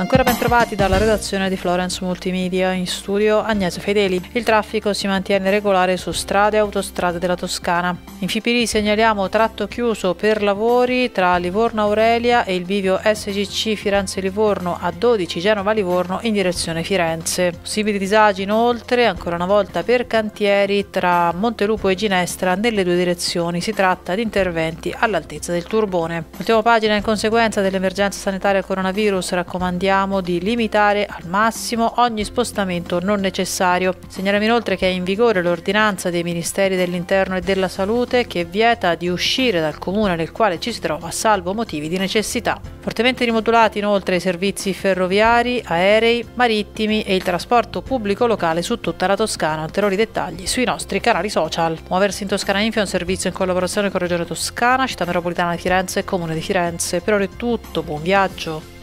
Ancora ben trovati dalla redazione di Florence Multimedia in studio Agnese Fedeli. Il traffico si mantiene regolare su strade e autostrade della Toscana. In Fipiri segnaliamo tratto chiuso per lavori tra Livorno Aurelia e il bivio SGC Firenze-Livorno a 12 Genova-Livorno in direzione Firenze. Possibili disagi inoltre ancora una volta per cantieri tra Montelupo e Ginestra nelle due direzioni. Si tratta di interventi all'altezza del turbone. Ultima pagina in conseguenza dell'emergenza sanitaria coronavirus raccomandiamo chiediamo di limitare al massimo ogni spostamento non necessario. Segnaliamo inoltre che è in vigore l'ordinanza dei Ministeri dell'Interno e della Salute che vieta di uscire dal comune nel quale ci si trova salvo motivi di necessità. Fortemente rimodulati inoltre i servizi ferroviari, aerei, marittimi e il trasporto pubblico locale su tutta la Toscana. Ulteriori dettagli sui nostri canali social. Muoversi in Toscana Info è un servizio in collaborazione con Regione Toscana, Città Metropolitana di Firenze e Comune di Firenze. Per ora è tutto, buon viaggio!